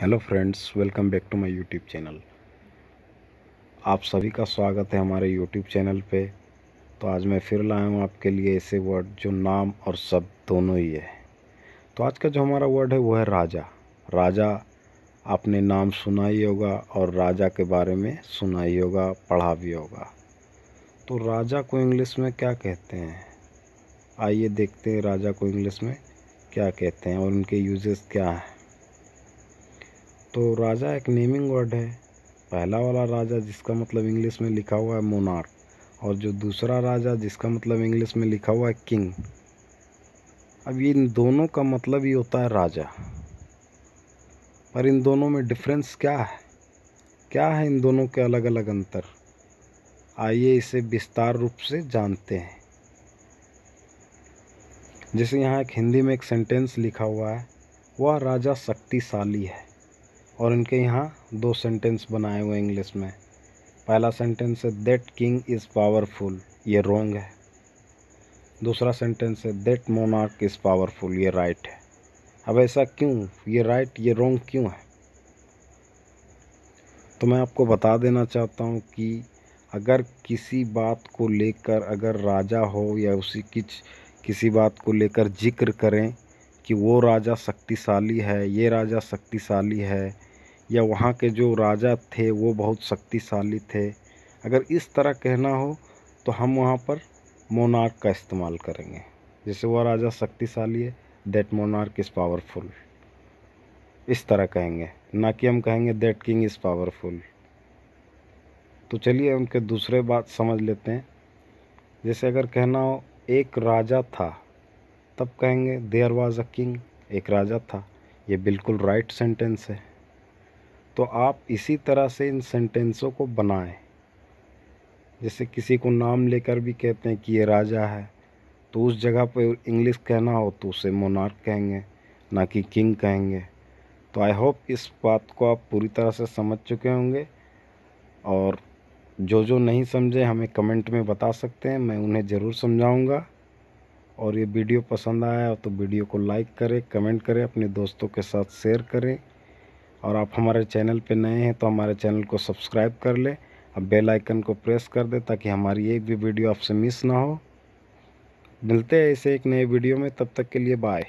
Hello friends, welcome back to my YouTube channel. आप सभी का स्वागत है हमारे यूट्यूब चैनल पे। तो आज मैं फिर लाया हूँ आपके लिए ऐसे वर्ड जो नाम और शब्द दोनों ही है। तो आज का जो हमारा वर्ड है, वो है राजा। राजा, आपने नाम सुना ही होगा और राजा के बारे में सुना ही होगा, पढ़ा भी होगा। तो राजा को इंग्लिश में क्या कहते हैं? आइए देखते हैं राजा को इंग्लिश में क्या कहते हैं और उनके यूजेस क्या हैं। तो राजा एक नेमिंग वर्ड है। पहला वाला राजा जिसका मतलब इंग्लिश में लिखा हुआ है मोनार्क और जो दूसरा राजा जिसका मतलब इंग्लिश में लिखा हुआ है किंग अब ये इन दोनों का मतलब ही होता है राजा। पर इन दोनों में डिफरेंस क्या है? क्या है इन दोनों के अलग अलग अंतर? आइए इसे विस्तार रूप से जानते हैं। जैसे यहाँ एक हिंदी में एक सेंटेंस लिखा हुआ है, वह राजा शक्तिशाली है। और इनके यहाँ दो सेंटेंस बनाए हुए इंग्लिश में। पहला सेंटेंस है दैट किंग इज़ पावरफुल ये रॉन्ग है। दूसरा सेंटेंस है दैट मोनार्क इज़ पावरफुल ये राइट है। अब ऐसा क्यों? ये राइट ये रॉन्ग क्यों है? तो मैं आपको बता देना चाहता हूँ कि अगर किसी बात को लेकर अगर राजा हो या उसी किच, किसी बात को लेकर ज़िक्र करें कि वो राजा शक्तिशाली है, ये राजा शक्तिशाली है या वहाँ के जो राजा थे, वो बहुत शक्तिशाली थे। अगर इस तरह कहना हो तो हम वहाँ पर मोनार्क का इस्तेमाल करेंगे। जैसे वह राजा शक्तिशाली है दैट मोनार्क इज़ पावरफुल इस तरह कहेंगे। ना कि हम कहेंगे दैट किंग इज़ पावरफुल तो चलिए उनके दूसरे बात समझ लेते हैं। जैसे अगर कहना हो, एक राजा था, तब कहेंगे देयर वाज अ किंग एक राजा था। ये बिल्कुल राइट सेंटेंस है। तो आप इसी तरह से इन सेंटेंसों को बनाएँ। जैसे किसी को नाम लेकर भी कहते हैं कि ये राजा है तो उस जगह पर इंग्लिश कहना हो तो उसे मोनार्क कहेंगे, ना कि किंग कहेंगे। तो आई होप इस बात को आप पूरी तरह से समझ चुके होंगे और जो जो नहीं समझे हमें कमेंट में बता सकते हैं, मैं उन्हें ज़रूर समझाऊँगा। और ये वीडियो पसंद आया तो वीडियो को लाइक करें कमेंट करें, अपने दोस्तों के साथ शेयर करें। और आप हमारे चैनल पे नए हैं तो हमारे चैनल को सब्सक्राइब कर लें। अब बेल आइकन को प्रेस कर दें ताकि हमारी एक भी वीडियो आपसे मिस ना हो। मिलते हैं ऐसे एक नए वीडियो में, तब तक के लिए बाय।